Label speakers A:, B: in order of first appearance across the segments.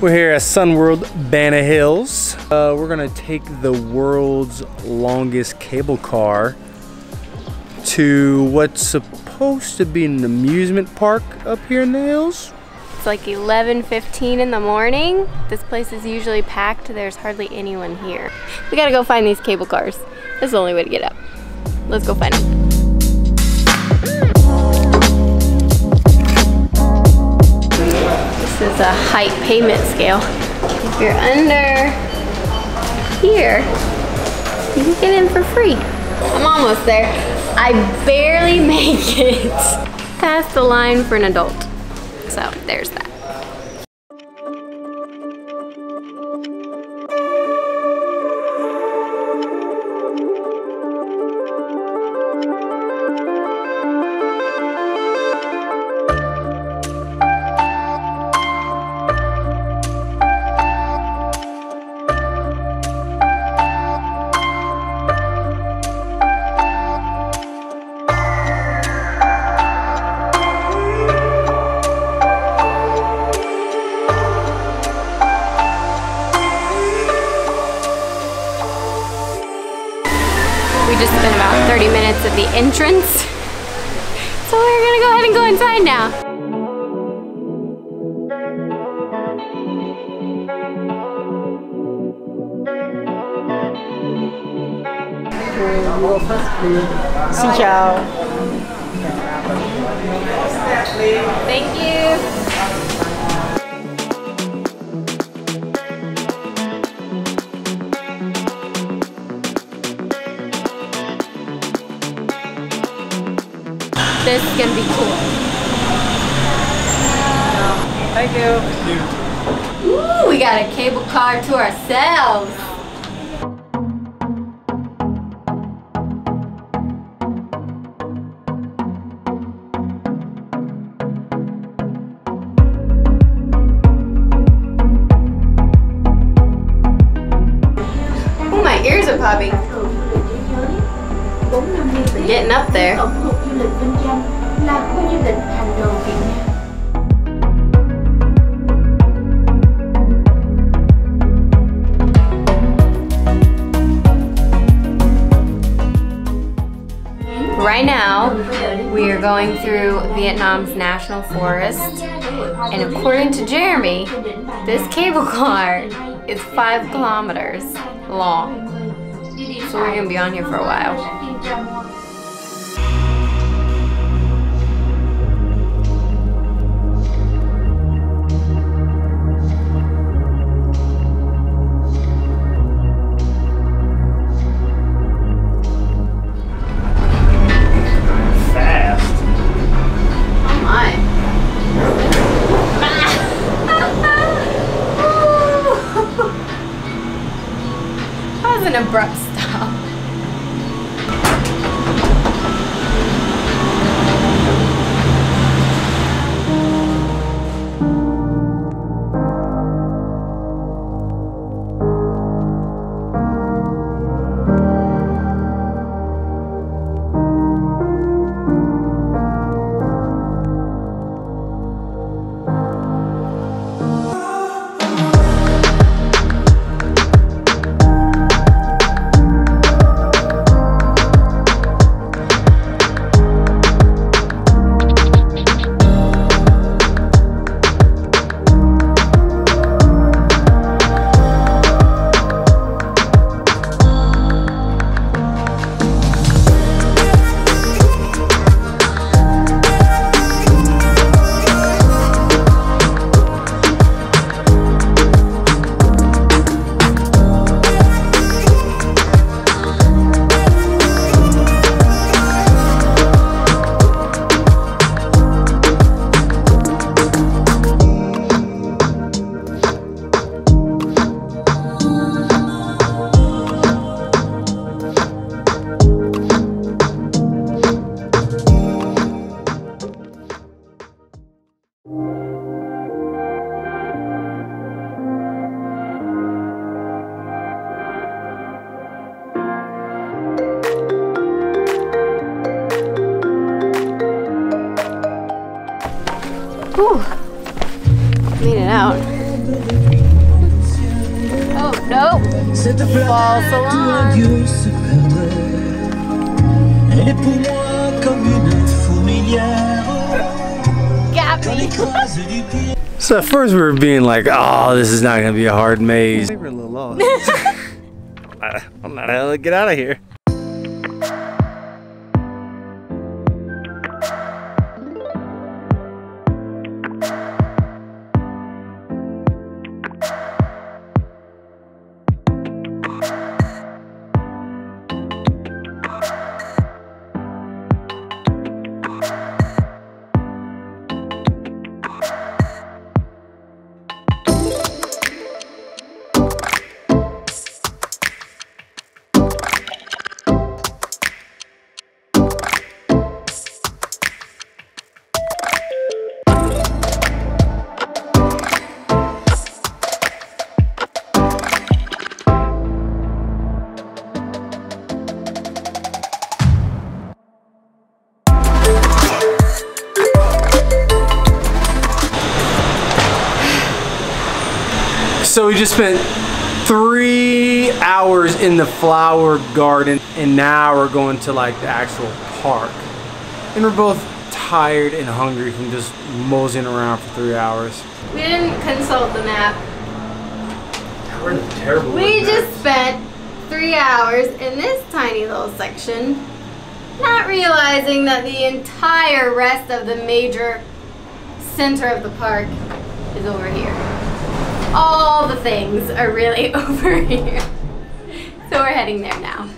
A: We're here at Sun World Ba Na Hills. Uh, we're gonna take the world's longest cable car to what's supposed to be an amusement park up here in the hills.
B: It's like 11.15 in the morning. This place is usually packed. There's hardly anyone here. We gotta go find these cable cars. This is the only way to get up. Let's go find them. Is a height payment scale. If you're under here, you can get in for free. I'm almost there. I barely make it past the line for an adult. So there's that. Entrance. So we're gonna go ahead and go inside now.
C: Xin chào.
B: Thank you. This is gonna be cool.
C: Thank you.
B: Ooh, we got a cable car to ourselves. Ooh, my ears are popping. We're getting up there.
D: Là khu du lịch hàng đầu Việt Nam.
B: Right now, we are going through Vietnam's national forest, and according to Jeremy, this cable car is five kilometers long. So we're gonna be on here for a while. An abrupt out.
E: Oh, no. False
B: alarm.
E: Elle
A: so at first we were being like, oh, this is not going to be a hard maze. We a little lost. I'm not gonna get out of here. So we just spent three hours in the flower garden and now we're going to like the actual park. And we're both tired and hungry from just moseying around for three hours.
B: We didn't consult the map.
A: We're terrible.
B: We just spent three hours in this tiny little section, not realizing that the entire rest of the major center of the park is over here. All the things are really over here. So we're heading there now.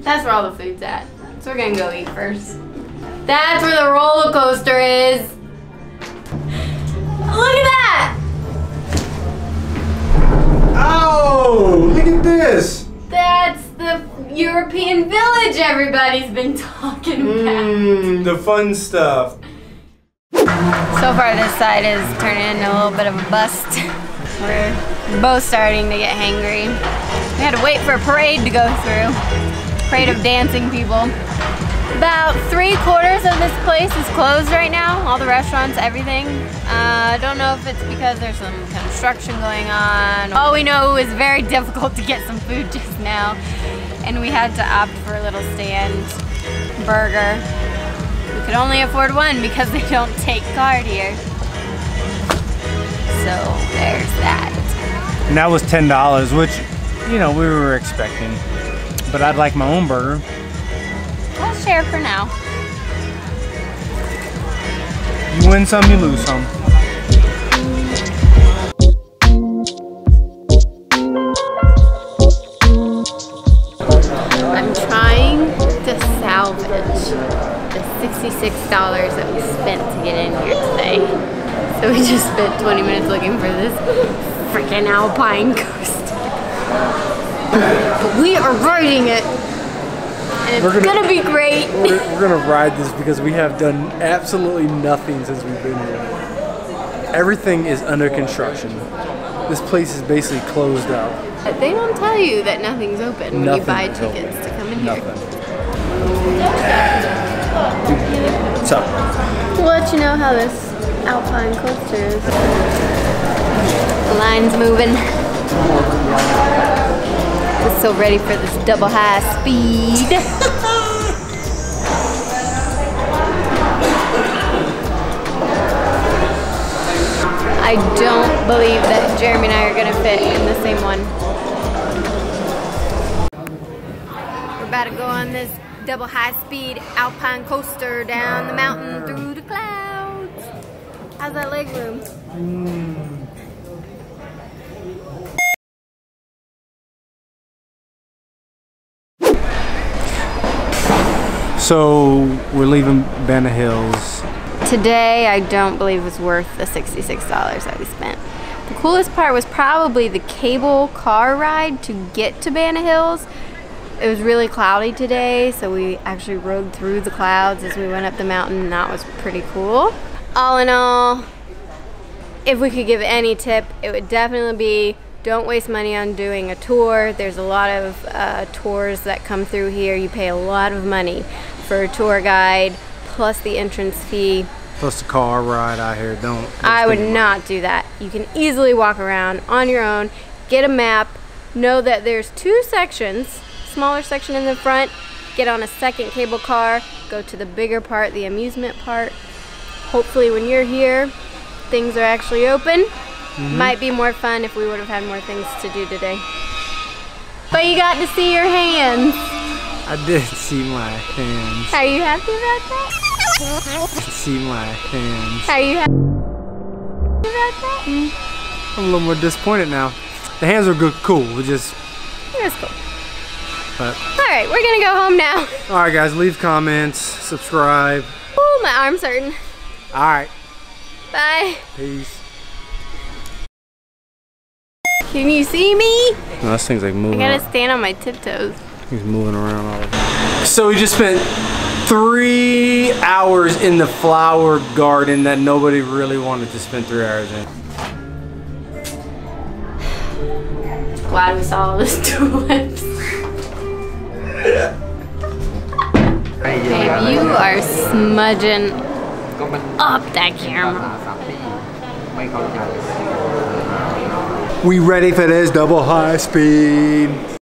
B: That's where all the food's at. So we're gonna go eat first. That's where the roller coaster is. Look at that!
A: Oh, look at this.
B: That's the European village everybody's been talking about.
A: Mmm, the fun stuff.
B: So far, this side is turning into a little bit of a bust. We're both starting to get hangry. We had to wait for a parade to go through. Parade of dancing people. About three quarters of this place is closed right now. All the restaurants, everything. Uh, I don't know if it's because there's some construction going on. All we know is very difficult to get some food just now. And we had to opt for a little stand burger. Could only afford one because they don't take card here. So there's that.
F: And that was ten dollars, which you know we were expecting. But I'd like my own burger.
B: I'll share for now.
F: You win some, you lose some.
B: The $66 that we spent to get in here today. So we just spent 20 minutes looking for this freaking alpine coaster. But we are riding it. And it's
A: We're
B: gonna,
A: gonna-
B: be great.
A: We're, we're gonna ride this because we have done absolutely nothing since we've been here. Everything is under construction. This place is basically closed up.
B: They don't tell you that nothing's open when you buy
A: is open.
B: tickets to come in here.
A: So,
B: We'll let you know how this alpine coaster is. The line's moving. So ready for this double high speed. I don't believe that Jeremy and I are gonna fit in the same one. We're about to go on this double high speed alpine coaster down the mountain through the clouds. How's that leg room? Hmm.
A: so we're leaving Ba Na Hills.
B: Today, I don't believe was worth the $66 that we spent. The coolest part was probably the cable car ride to get to Ba Na Hills. It was really cloudy today, so we actually rode through the clouds as we went up the mountain, and that was pretty cool. All in all, if we could give any tip, it would definitely be don't waste money on doing a tour. There's a lot of uh, tours that come through here. You pay a lot of money for a tour guide plus the entrance fee.
A: Plus the car ride out here. Don't.
B: I would not do that. You can easily walk around on your own, get a map, know that there's two sections, smaller section in the front, get on a second cable car, go to the bigger part, the amusement part. Hopefully when you're here, things are actually open. Mm-hmm. Might be more fun if we would have had more things to do today. But you got to see your hands.
A: I did see my hands.
B: Are you happy about that?
A: See my hands.
B: Are you happy about that? Mm.
A: I'm a little more disappointed now. The hands are good, cool. We just,
B: It was cool.
A: But
B: All right, we're gonna go home now.
A: all right, guys. Leave comments, subscribe.
B: Ooh, my arm's hurting.
A: All right,
B: Bye.
A: peace.
B: Can you see me?
A: No, this thing's like moving.
B: I gotta stand on my tiptoes.
A: He's moving around all over. So we just spent three hours in the flower garden that nobody really wanted to spend three hours in.
B: Glad we saw all those tulips. Babe, you are smudging up that camera.
A: We ready for this double high speed.